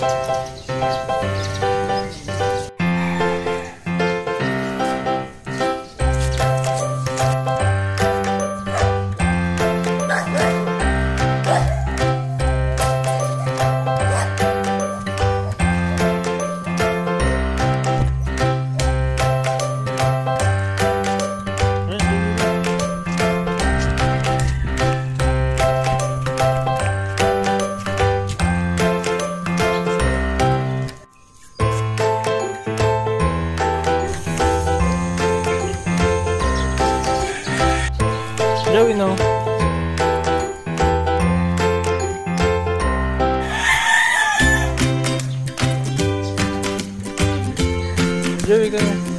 Música Joey know. Joey, go.